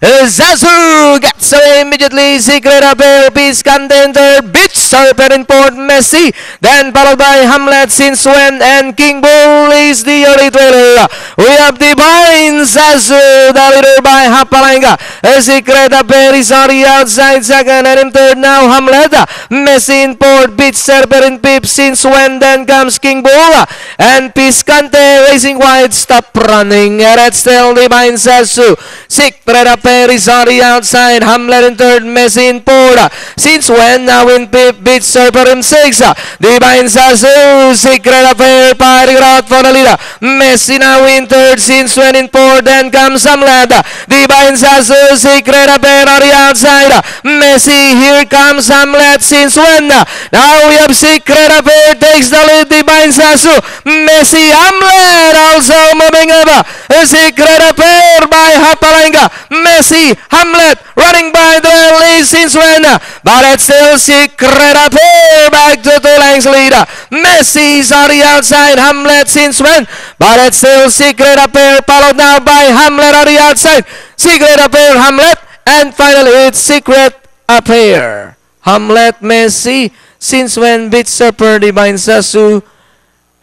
Zazu gets away immediately. Secret Abel, Peace Contender, Bitch Serpent in Port Messi. Then followed by Hamlet, Since When, and King Bull is the early trailer. We have Divine Zazu, the leader by Hapalanga. A Secret Abel is on the outside second and in third now Hamlet. Messi in Port, Bitch Serpent in Since When, then comes King Bull. And Piscante racing wide, stop running. It's still Divine Zazu. Secret Abel is on the outside. Hamlet in third, Messi in Port. Since When, now in Pip, Bitch Serpent in six. Divine Zazu, Secret Affair, fighting out for the leader. Messi now in third, since when in fourth, then comes Hamlet. Divine Zazu, Secret the outside. Messi, here comes Hamlet, since when. Now we have Secret Affair takes the lead, Divine Zazu. Messi, Hamlet also moving over. Secret Affair by Hapalanga. Messi, Hamlet running by the lead since when. But it's still Secret Affair back to two lengths lead. Messi's on the outside, Hamlet since when? But it's still Secret Affair followed now by Hamlet on the outside. Secret Affair, Hamlet, and finally it's Secret Affair. Hamlet, Messi, since when beats Serper, Divine Zazu.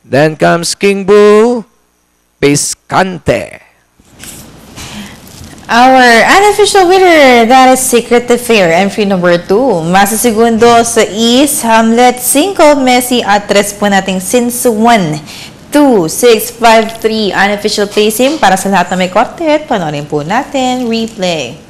Then comes King Boo, Piscante. Our unofficial winner, that is Secret Affair, entry number 2. Masa segundo sa East, Hamlet 5, Messi at 3 po nating since 1, 2, 6, 5, 3. Unofficial placing para sa lahat na may korte. Panorin po natin. Replay.